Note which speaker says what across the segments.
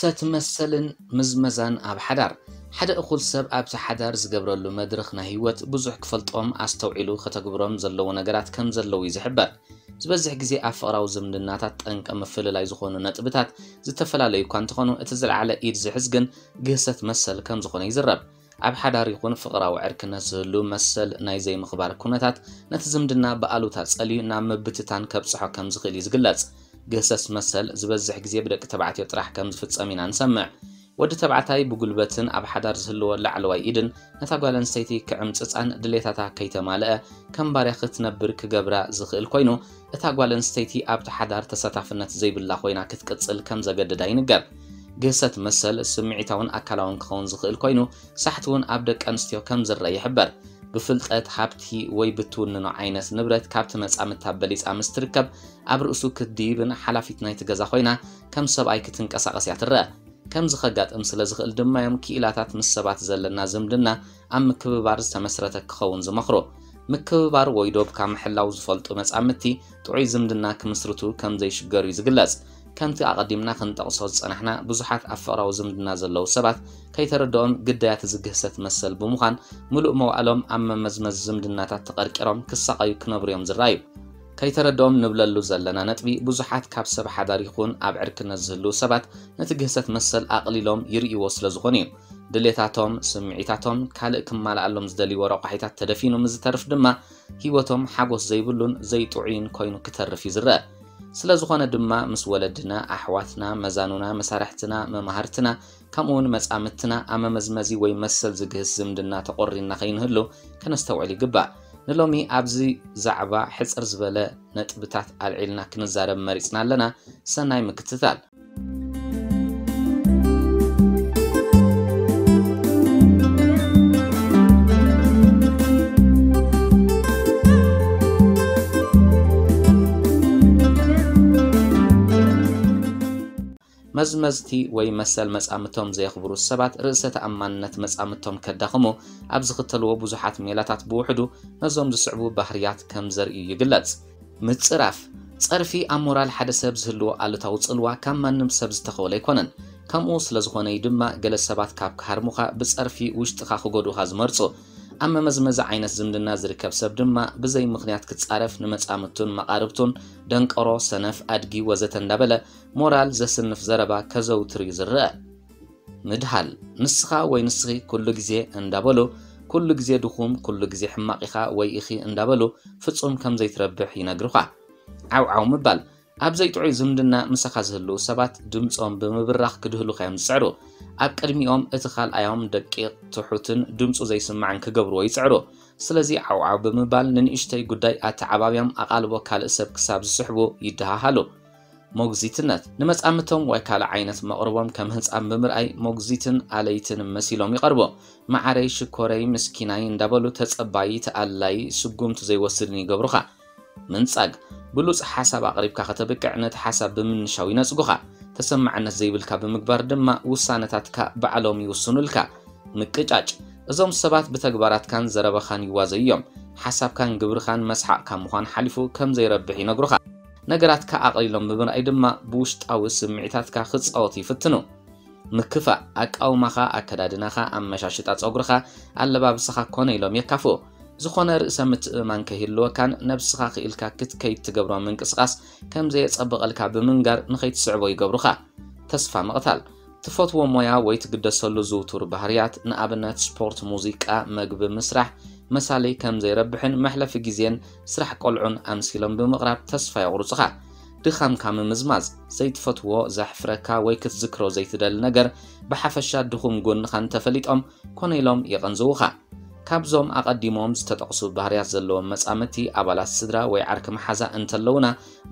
Speaker 1: ግህሰት መሰልን ምዝመዛን ኣብ ሓዳር። ሓደ እኹል ሰብ ኣብቲ ሓዳር ዝገብረሉ መድረኽ ናይ ህይወት ብዙሕ ክፈልጦም ኣስተውዒሉ ከተግብሮም ዘለዉ ነገራት ከም ዘለዉ እዩ ዝሕበር። ዝበዝሕ ግዜ ኣብ ፍቕራዊ ዝምድናታት ጠንቀ ምፍልላይ ዝኾኑ ነጥብታት ዝተፈላለዩ እኳ እንተኾኑ እቲ ዝለዓለ ኢድ ዝሕዝ ግን ግህሰት መሰል ከም ዝኾነ ይዝረብ ኣብ ሓዳር ይኹን ፍቕራዊ ዕርክነት ዝህሉ መሰል ናይ ዘይምኽባር ኩነታት ነቲ ዝምድና ብኣሉታ ጸልዩ ናብ ምብትታን ከብፅሖ ከም ዝኽእል እዩ ዝግለጽ ግህሰት መሰል ዝበዝሕ ግዜ ብደቂ ተባዕትዮ ጥራሕ ከም ዝፍጸም ኢና ንሰምዕ ወዲ ተባዕታይ ብጉልበትን ኣብ ሓዳር ዝህልዎ ላዕለዋይ ኢድን ነታ ጓል ኣንስተይቲ ክዕምፅፃን ድሌታታ ከይተማልአ ከም ባርያ ክትነብር ክገብራ ዝኽእል ኮይኑ እታ ጓል ኣንስተይቲ ኣብቲ ሓዳር ተሳታፍነት ዘይብላ ኮይና ክትቅፅል ከም ዘገድዳ ይንገር ግህሰት መሰል ስምዒታውን ኣካላውን ክኸውን ዝኽእል ኮይኑ ሳሕቲ እውን ኣብ ደቂ ኣንስትዮ ከም ዝረአ ይሕበር ብፍልጠት ሃብቲ ወይ ብትውንኖ ዓይነት ንብረት ካብቲ መፃምታ በሊፃ ምስ ትርከብ ኣብ ርእሱ ክትድይብን ሓላፊት ናይቲ ገዛ ኮይና ከም ሰብኣይ ክትንቀሳቐስ እያ ትረአ ከምዚ ከጋጥም ስለ ዝኽእል ድማ እዮም ክኢላታት ምስ ሰባት ዘለና ዝምድና ኣብ ምክብባር ዝተመስረተ ክኸውን ዝመኽሮ። ምክብባር ወይ ዶብ ምሕላው ዝፈልጡ መፃምድቲ ጥዑይ ዝምድና ክምስርቱ ከም ዘይሽገሩ እዩ ዝግለጽ ከምቲ ኣቐዲምና ክንጠቕሶ ዝፀናሕና ብዙሓት ኣብ ፍቕራዊ ዝምድና ዘለዉ ሰባት ከይተረድኦም ግዳያት ዝግህሰት መሰል ብምዃን ሙሉእ መዋእሎም ኣብ መመዝመዝ ዝምድናታት ተቐርቂሮም ክሳቐዩ ክነብሩ እዮም ዝረኣዩ ከይተረድኦም ንብለሉ ዘለና ነጥቢ ብዙሓት ካብ ሰብ ሓዳር ይኹን ኣብ ዕርክነት ዝህልው ሰባት ነቲ ግህሰት መሰል ኣቕሊሎም ይርእይዎ ስለ ዝኾኑ እዩ ድሌታቶም ስምዒታቶም ካልእ ክማልኣሎም ዝደልይዎ ረቑሒታት ተደፊኑ ምዝተርፍ ድማ ሂወቶም ሓጎስ ዘይብሉን ዘይጥዑይን ኮይኑ ክተርፍ እዩ ዝረአ ስለ ዝኾነ ድማ ምስ ወለድና ኣሕዋትና መዛኑና መሳርሕትና መማሃርትና ከምኡውን መፃምትና ኣብ መመዝመዚ ወይ መሰል ዝግህስ ዝምድና ተቆሪና ከይንህሉ ከነስተውዕል ይግባእ። ንሎሚ ኣብዚ ዛዕባ ሕፅር ዝበለ ነጥብታት ኣልዒልና ክንዛረብ መሪፅና ኣለና። ሰናይ ምክትታል መዝመዝቲ ወይ መሰል መፃምቶም ዘየኽብሩ ሰባት ርእሰ ተኣማንነት መፃምቶም ከዳኽሙ ኣብ ዝኽተልዎ ብዙሓት ሜላታት ብውሕዱ ነዞም ዝስዕቡ ባህርያት ከም ዘርእዩ ይግለጽ። ምፅራፍ ፀርፊ ኣብ ሞራል ሓደ ሰብ ዝህልዎ ኣሉታዊ ፅልዋ ካብ ማንም ሰብ ዝተኸበለ ኣይኮነን። ከምኡ ስለ ዝኾነ ድማ ገለ ሰባት ካብ ክሃርሙኻ ብፀርፊ ውሽጥኻ ክጎድኡኻ ዝመርፁ ኣብ መመዝመዚ ዓይነት ዝምድና ዝርከብ ሰብ ድማ ብዘይ ምክንያት ክፃረፍ ንመፃምቱን መቃርብቱን ደንቀሮ ሰነፍ ኣድጊ ወዘተ እንዳበለ ሞራል ዘስንፍ ዘረባ ከዘውትር እዩ ዝርአ። ምድሃል ንስኻ ወይ ንስኺ ኩሉ ግዜ እንዳበሉ ኩሉ ግዜ ድኹም ኩሉ ግዜ ሕማቕ ኢኻ ወይ ኢኺ እንዳበሉ ፍጹም ከም ዘይትረብሕ ይነግሩኻ። ዓውዓው ምባል ኣብ ዘይጥዑይ ዝምድና ምሳኻ ዝህልው ሰባት ድምፆም ብምብራኽ ክድህሉካ እዮም ዝፅዕሩ ኣብ ቅድሚኦም እቲ ካልኣዮም ደቂቕ ትሑትን ድምፁ ዘይስማዕን ክገብርዎ ይፅዕሩ ስለዚ ዓውዓው ብምባል ንንእሽተይ ጉዳይ ኣተዓባብዮም ኣቓልቦ ካልእ ሰብ ክሳብ ዝስሕቡ ይደሃሃሉ ሞግዚትነት ንመፃምቶም ወይ ካልእ ዓይነት መቕርቦም ከም ህፃን ብምርኣይ ሞግዚትን ኣለይትን መሲሎም ይቐርቦ ማዕረይ ሽኮረይ ምስኪናይ እንዳበሉ ተፀባይ ተኣላይ ስጉምቲ ዘይወስድን ይገብሩኻ ምንፃግ ብሉፅ ሓሳብ ኣቕሪብካ ከተብቅዕ ነቲ ሓሳብ ብምንሻው ይነፅጉኻ ተሰማዕነት ዘይብልካ ብምግባር ድማ ውሳነታትካ ባዕሎም ይውስኑልካ። ምቅጫጭ እዞም ሰባት ብተግባራትካን ዘረበኻን ይዋዘዩ እዮም። ሓሳብካን ግብርኻን መስሓቕካ ምዃን ሓሊፉ ከም ዘይረብሕ ይነግሩኻ። ነገራትካ ኣቕሊሎም ብምርኣይ ድማ ብውሽጣዊ ስምዒታትካ ክፃወቱ ይፍትኑ። ምክፋእ ኣቃውማኻ ኣከዳድናኻ ኣመሻሽጣ ፀጉርኻ ኣለባብስኻ ኮነ ኢሎም የካፍኡ ዝኾነ ርእሰ ምትእማን ከይህልወካን ነብስኻ ክኢልካ ክትከይድ ትገብሮ ምንቅስቓስ ከም ዘየፀብቐልካ ብምንጋር ንኸይትስዕቦ ይገብሩኻ። ተስፋ ምቕታል ትፈትዎ ሞያ ወይ ትግደሰሉ ዝውቱር ባህርያት ንኣብነት ስፖርት ሙዚቃ መግቢ ምስራሕ መሳለይ ከም ዘይረብሕን መሕለፊ ግዜን ስራሕ ቆልዑን ኣምሲሎም ብምቕራብ ተስፋ የቑርፁኻ ድኻምካ ምምዝማዝ ዘይትፈትዎ ዘሕፍረካ ወይ ክትዝክሮ ዘይትደሊ ነገር ብሓፈሻ ድኹም ጎንኻ እንተፈሊጦም ኮነ ኢሎም የቐንዝዉኻ ካብዞም ኣቐዲሞም ዝተጠቕሱ ባህርያት ዘለዎም መፃምድቲ ኣባላት ስድራ ወይ ዓርኪ መሓዛ እንተለውና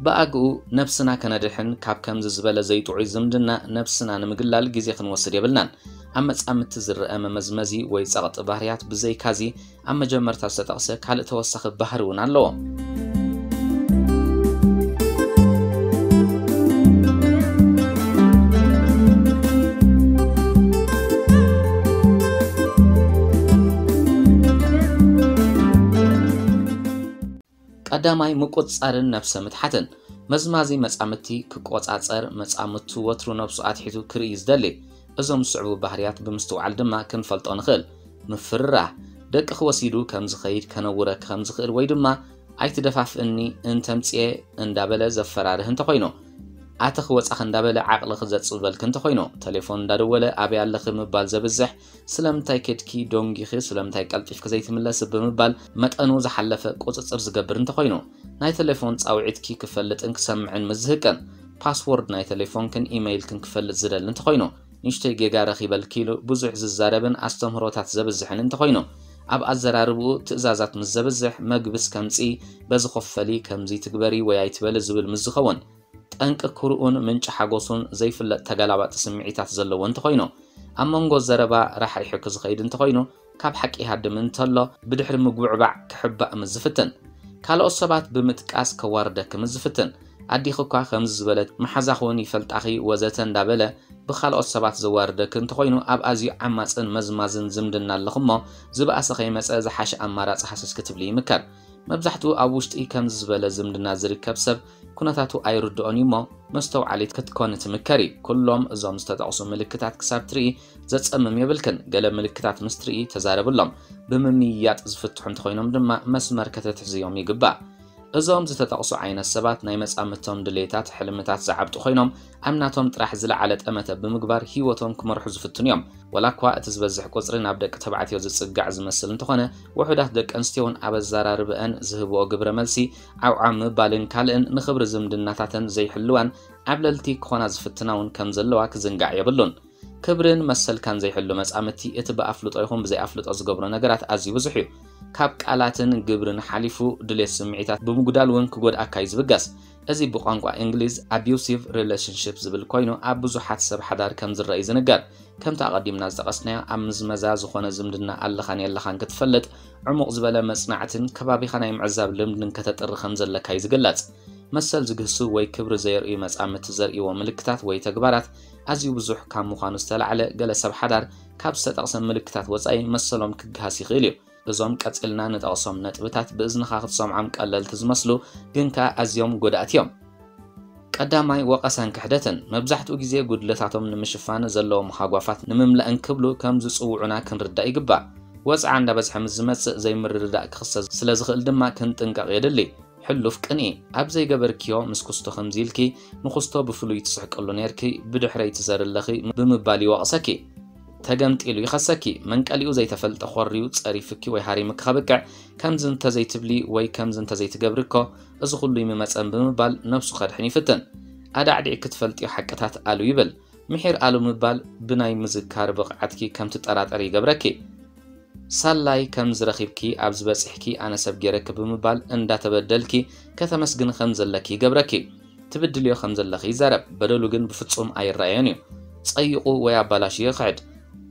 Speaker 1: ብኣግኡ ነብስና ከነድሕን ካብ ከምዚ ዝበለ ዘይጥዑይ ዝምድና ነብስና ንምግላል ግዜ ክንወስድ የብልናን። ኣብ መፃምድቲ ዝርአ መመዝመዚ ወይ ፀቕጢ ባህርያት ብዘይካዚ ኣብ መጀመርታ ዝተጠቕሰ ካልእ ተወሳኺ ባህሪ እውን ኣለዎ ቀዳማይ ምቁፅፃርን ነብሰ ምትሓትን መዝማዚ መጻምቲ ክቆጻጸር መጻምቱ ወትሩ ነብሱ ኣትሒቱ ክርኢ ዝደሊ። እዞም ዝስዕቡ ባህርያት ብምስትውዓል ድማ ክንፈልጦ ንኽእል። ምፍርራህ ደቂ ክወሲዱ ከም ዝኸይድ ከነውረክ ከም ዝኽእል ወይ ድማ ኣይትደፋፍእኒ እንተምፅኤ እንዳበለ ዘፈራርህ እንተኮይኑ أتخ واتأخندا بل عقل خزت بل كنت خوينو تليفون دارولة أبي على خم بالز بزح سلام تايكت كي دونجي خي سلام تايكل تيف كزيت من لس بمبال مت أنو زحلف قصة أرز جبر أنت خوينو ناي تليفون تعويد كي كفلت إنك سمع مزهكن باسورد ناي تليفون كن إيميل كن كفلت زدل أنت خوينو نشتي جيجا رخي بل كيلو بزح ززاربن أستمرت زبزحن أنت خوينو أب أزراربو تزازات مزبزح مجبس كمسي بزخف فلي كمزي تكبري ويعتبل زبل مزخون ክርኡን ምንጪ ሓጎሱን ዘይፍለጥ ተገላባጢ ስምዒታት ዘለዎ እንተኮይኑ ኣብ መንጎ ዘረባ ራሕሪሑ ክዝኸይድ እንተኮይኑ ካብ ሓቂ ሃድም እንተሎ ብድሕሪ ምግውዕባዕ ክሕባእ ምስ ዝፍትን ካልኦት ሰባት ብምጥቃስ ከዋርደክ ምስ ዝፍትን ኣዲኺ እኳ ከምዚ ዝበለት መሓዛኽ እውን ይፈልጣኺ ወዘተ እንዳበለ ብካልኦት ሰባት ዘዋርደክ እንተኮይኑ ኣብ ኣዝዩ ዓማፅን መዝማዝን ዝምድና ኣለኹ እሞ ዝበኣሰ ከይመፀ ዝሓሸ ኣማራፂ ሓሰስ ክትብሊ ይምከር መብዛሕትኡ ኣብ ውሽጢ ከምዚ ዝበለ ዝምድና ዝርከብ ሰብ ኩነታቱ ኣይርድኦን እሞ መስተውዓሊት ክትኮን ትምከሪ ኩሎም እዞም ዝተጠቕሱ ምልክታት ክሳብ ትርኢ ዘፀምም የብልክን። ገለ ምልክታት ምስ ትርኢ ተዛረብሎም። ብምምያጥ ዝፍትሑ እንተኮይኖም ድማ መስመር ከተትሕዝዮም ይግባእ እዞም ዝተጠቕሱ ዓይነት ሰባት ናይ መጻምቶም ድሌታት ሕልምታት ዝዓብጡ ኮይኖም ኣብ ናቶም ጥራሕ ዝለዓለ ጠመተ ብምግባር ሂወቶም ክመርሑ ዝፍትኑ እዮም ወላ እኳ እቲ ዝበዝሕ ቁፅሪ ናብ ደቂ ተባዕትዮ ዝፅጋዕ ዝመስል እንተኾነ ውሑዳት ደቂ ኣንስትዮ እውን ኣብ ኣዘራርብአን ዝህብኦ ግብረ መልሲ ዓውዓም ምባልን ካልእን ንክብሪ ዝምድናታተን ዘይሕልዋን ዓብለልቲ ክኾና ዝፍትና እውን ከም ዘለዋ ክዝንጋዕ የብሉን ክብርን መሰልካን ዘይሕሉ መጻምቲ እቲ ብኣፍልጦ ይኹን ብዘይኣፍልጦ ዝገብሮ ነገራት ኣዝዩ ብዙሕ እዩ ካብ ቃላትን ግብርን ሓሊፉ ድሌት ስምዒታት ብምጉዳል እውን ክጎድኣካ እዩ ዝብገስ እዚ ብቋንቋ እንግሊዝ ኣቢዩሲቭ ሪሌሽንሽፕ ዝብል ኮይኑ ኣብ ብዙሓት ሰብ ሓዳር ከም ዝረአ እዩ ዝንገር ከምቲ ኣቐዲምና ዝጠቐስናዮ ኣብ ምዝመዛ ዝኾነ ዝምድና ኣለኻን የለኻን ክትፈልጥ ዕሙቕ ዝበለ መፅናዕትን ከባቢኻ ናይ ምዕዛብ ልምድን ከተጥሪ ከም ዘለካ እዩ ዝግለጽ مسل زجسو وی کبر زیری مزعمت زری و ملکتات وی تجبرات ازیو بزح کم مخانستل علی جلسه بحدر کبست اقسم ملکتات وزعی مسلم کجاسی خیلیو بزام کت علنانت اقسم نت بتات بزن خاک سامعم کالل تزمسلو جنکا ازیم جداتیم قداماي وقسان كحدتن مبزحتو غزي غدلتاتهم نمشفان زلو محاغوافات نمملأن كبلو كمز صوعنا كنردا يغبا وصع عند بزح مزمص زي مردا كخص سلازخ الدما كنطنقق يدلي حلف کنی. كني زی جبر كيو مسكستو خمزيلكي نخستو بفلوي تسحق اللونيركي بدح رأي تزار اللخي بمبالي وأسكي تجمت إلو يخسكي من كاليو زي تفلت أخوريو تسأريفكي ويهاري مكخبكع كم زن تزي تبلي وي كم زن تزي تجبركو أزخلو يممتأن بمبال نفسو خرحني فتن أدا عدعي كتفلت يحكتات ألو يبل محير ألو مبال بناي مزكار بقعتكي كم تتقرات أري جبركي ሳላይ ከም ዝረኺብኪ ኣብ ዝበፂሕኪ ኣነ ሰብ ገይረኪ ብምባል እንዳተበደልኪ ከተመስግን ከም ዘለኪ ይገብረኪ። ትብድልዮ ከም ዘለኺ ይዛረብ። በደሉ ግን ብፍጹም ኣይረኣዮን እዩ። ፀይቑ ወይ ኣባላሽዮ ይኽዕድ።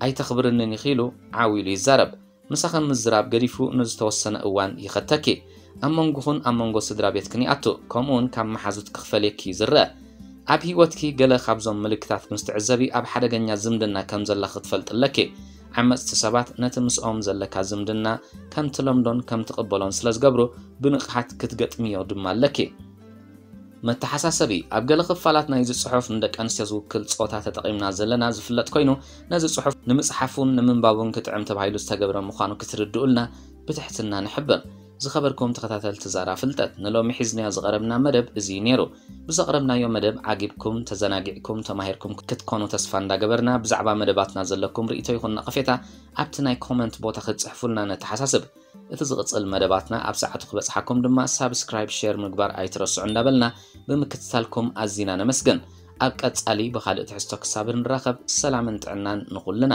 Speaker 1: ኣይተኽብርንን ይኽኢሉ ዓዊሉ ይዛረብ። ምሳኸም ምዝራብ ገዲፉ ንዝተወሰነ እዋን ይኸተኪ። ኣብ መንጎኹን ኣብ መንጎ ስድራ ቤትክን ይኣቱ ከምኡውን ካብ መሓዙት ክኽፈልየኪ ዝርአ ኣብ ሂወትኪ ገለ ካብዞም ምልክታት ምስ ትዕዘቢ ኣብ ሓደገኛ ዝምድና ከም ዘለኺ ክትፈልጥ ኣለኪ ዓመፅቲ ሰባት ነቲ ምስኦም ዘለካ ዝምድና ከም ትለምዶን ከም ትቕበሎን ስለ ዝገብሩ ብንቕሓት ክትገጥምዮ ድማ ኣለኪ መተሓሳሰቢ ኣብ ገለ ክፋላት ናይዚ ጽሑፍ ንደቂ ኣንስትዮ ዝውክል ፆታ ተጠቒምና ዘለና ዝፍለጥ ኮይኑ ነዚ ጽሑፍ ንምፅሓፉን ንምንባቡን ክጥዕም ተባሂሉ ዝተገብረ ምዃኑ ክትርድኡልና ብትሕትና ንሕብር ዝኸበርኩም ተኸታተልቲ ዛራ ፍልጠት ንሎሚ ሒዝናዮ ዝቐረብና መደብ እዚ ነይሩ ብዘቕረብናዮ መደብ ዓጊብኩም ተዘናጊዕኩም ተማሂርኩም ክትኮኑ ተስፋ እንዳገበርና ብዛዕባ መደባትና ዘለኩም ርእቶ ይኹን ነቐፌታ ኣብቲ ናይ ኮመንት ቦታ ክትፅሕፉልና ነተሓሳስብ እቲ ዝቕፅል መደባትና ኣብ ሰዓቱ ክበፅሓኩም ድማ ሳብስክራይብ ሼር ምግባር ኣይትረስዑ እንዳበልና ብምክትታልኩም ኣዝና ነመስግን ኣብ ቀጻሊ ብካልእ ትሕዝቶ ክሳብ ንራኸብ ሰላምን ጥዕናን ንኹልና